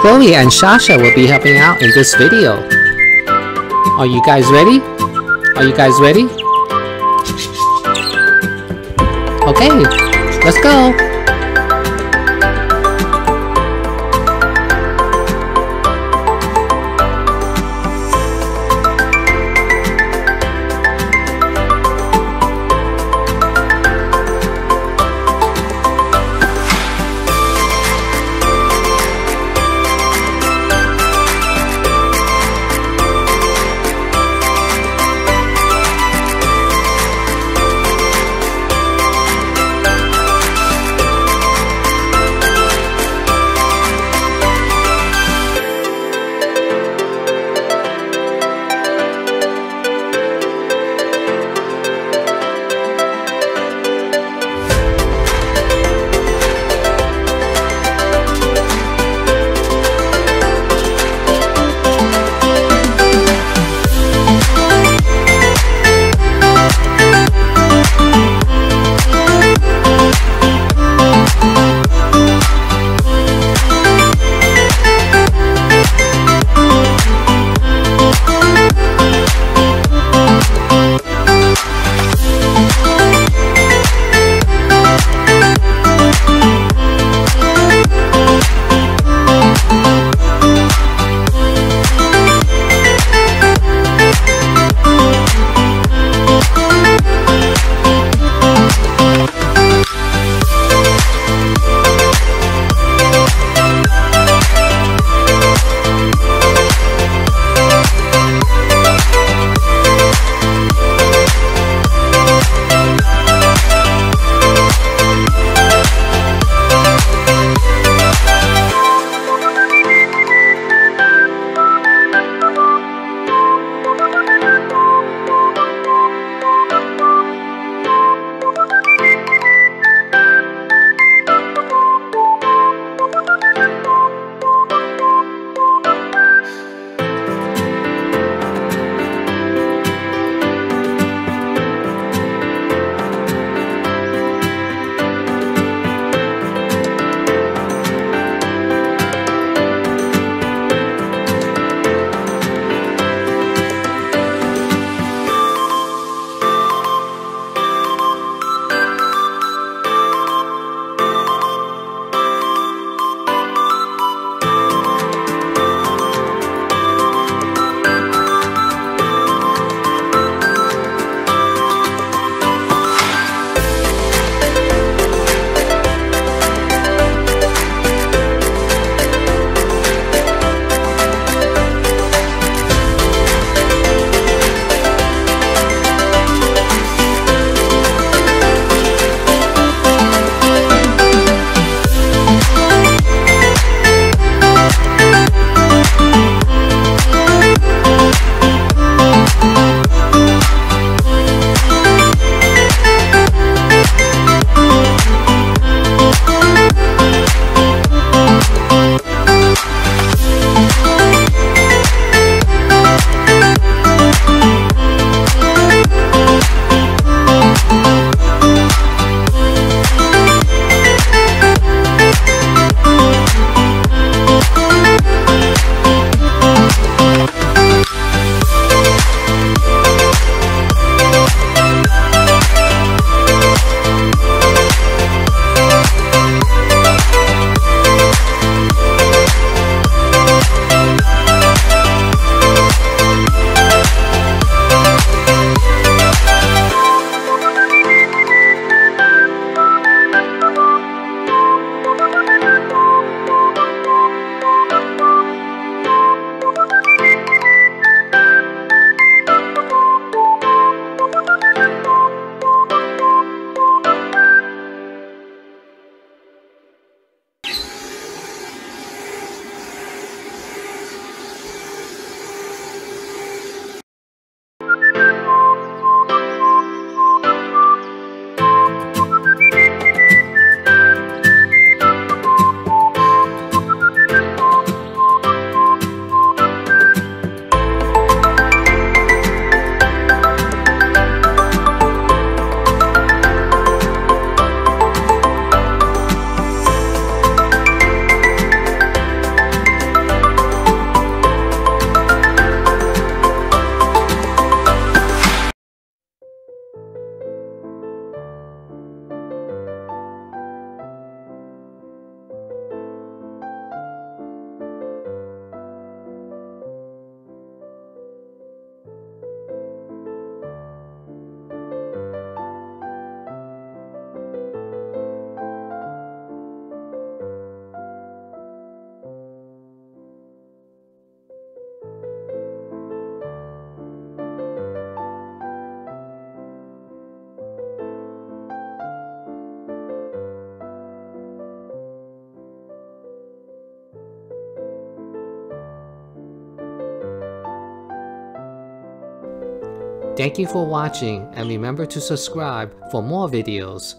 Chloe and Sasha will be helping out in this video. Are you guys ready? Are you guys ready? Okay, let's go! Thank you for watching and remember to subscribe for more videos.